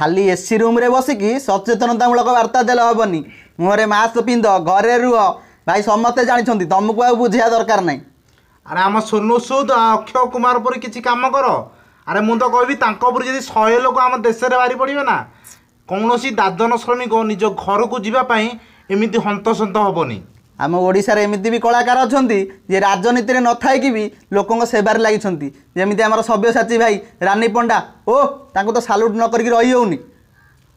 ଖାଲି ଏସି ରୁମ୍ରେ ବସିକି ସଚେତନତାମୂଳକ ବାର୍ତ୍ତା ଦେଲେ ହେବନି। ମୁହଁରେ ମାସ୍କ ପିନ୍ଧ ଘରେ ରୁହ। ଭାଇ ସମସ୍ତେ ଜାଣିଛନ୍ତି ତମକୁ ଆଉ ବୁଝିବା ଦରକାର ନାହିଁ। ଆରେ ଆମ ସୋନୁ ସୁଦ ଆଉ ଅକ୍ଷୟ କୁମାର ପରି କିଛି କାମ କର। ଆରେ ମୁଁ ତ କହିବି ତାଙ୍କ ପରି ଯଦି ଶହେ ଲୋକ ଆମ ଦେଶରେ ବାହାରି ପଡ଼ିବେ ନା କୌଣସି ଦାଦନ ଶ୍ରମିକ ନିଜ ଘରକୁ ଯିବା ପାଇଁ ଏମିତି ହନ୍ତସନ୍ତ ହେବନି। ଆମ ଓଡ଼ିଶାରେ ଏମିତି ବି କଳାକାର ଅଛନ୍ତି ଯେ ରାଜନୀତିରେ ନଥାଇକି ବି ଲୋକଙ୍କ ସେବାରେ ଲାଗିଛନ୍ତି। ଯେମିତି ଆମର ସବ୍ୟସାଚୀ ଭାଇ ରାନୀ ପଣ୍ଡା ଓ ତାଙ୍କୁ ତ ସାଲ୍ୟୁଟ୍ ନ କରିକି ରହି ହେଉନି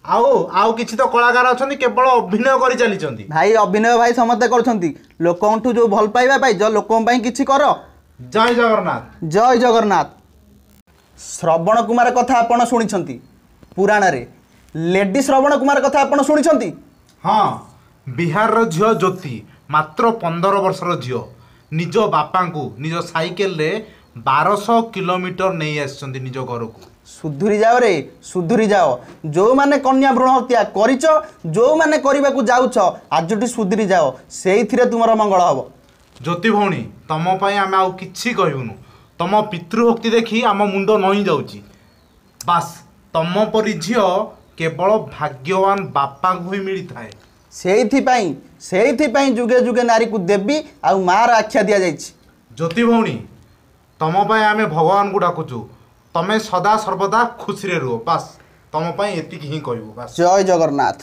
ଆଉ ଆଉ କିଛି ତ କଳାକାର ଅଛନ୍ତି କେବଳ ଅଭିନୟ କରି ଚାଲିଛନ୍ତି। ଭାଇ ଅଭିନୟ ଭାଇ ସମସ୍ତେ କରୁଛନ୍ତି। ଲୋକଙ୍କଠୁ ଯେଉଁ ଭଲ ପାଇବା ପାଇଛ ଲୋକଙ୍କ ପାଇଁ କିଛି କର। ଜୟ ଜଗନ୍ନାଥ। ଜୟ ଜଗନ୍ନାଥ। ଶ୍ରବଣ କୁମାର କଥା ଆପଣ ଶୁଣିଛନ୍ତି ପୁରାଣରେ। ଲେଡି ଶ୍ରବଣ କୁମାର କଥା ଆପଣ ଶୁଣିଛନ୍ତି? ହଁ ବିହାରର ଝିଅ ଜ୍ୟୋତି ମାତ୍ର ପନ୍ଦର ବର୍ଷର ଝିଅ। ନିଜ ବାପାଙ୍କୁ ନିଜ ସାଇକେଲରେ ବାରଶହ କିଲୋମିଟର ନେଇ ଆସିଛନ୍ତି ନିଜ ଘରକୁ। ସୁଧୁରି ଯାଅ ରେ ସୁଧୁରି ଯାଅ। ଯେଉଁମାନେ କନ୍ୟା ଭ୍ରୂଣ ହତ୍ୟା କରିଛ ଯେଉଁମାନେ କରିବାକୁ ଯାଉଛ ଆଜଠି ସୁଧୁରି ଯାଅ। ସେଇଥିରେ ତୁମର ମଙ୍ଗଳ ହେବ। ଜ୍ୟୋତି ଭଉଣୀ ତମ ପାଇଁ ଆମେ ଆଉ କିଛି କହିବୁନୁ। ତମ ପିତୃଭକ୍ତି ଦେଖି ଆମ ମୁଣ୍ଡ ନଇଁ ଯାଉଛି। ବାସ୍ ତମ ପରି ଝିଅ କେବଳ ଭାଗ୍ୟବାନ ବାପାଙ୍କୁ ହିଁ ମିଳିଥାଏ। ସେଇଥିପାଇଁ ସେଇଥିପାଇଁ ଯୁଗେ ଯୁଗେ ନାରୀକୁ ଦେବୀ ଆଉ ମାଆର ଆଖ୍ୟା ଦିଆଯାଇଛି। ଜ୍ୟୋତି ଭଉଣୀ ତମ ପାଇଁ ଆମେ ଭଗବାନଙ୍କୁ ଡାକୁଛୁ। ତମେ ସଦା ସର୍ବଦା ଖୁସିରେ ରୁହ ବାସ୍। ତମ ପାଇଁ ଏତିକି ହିଁ କହିବୁ ବାସ୍। ଜୟ ଜଗନ୍ନାଥ।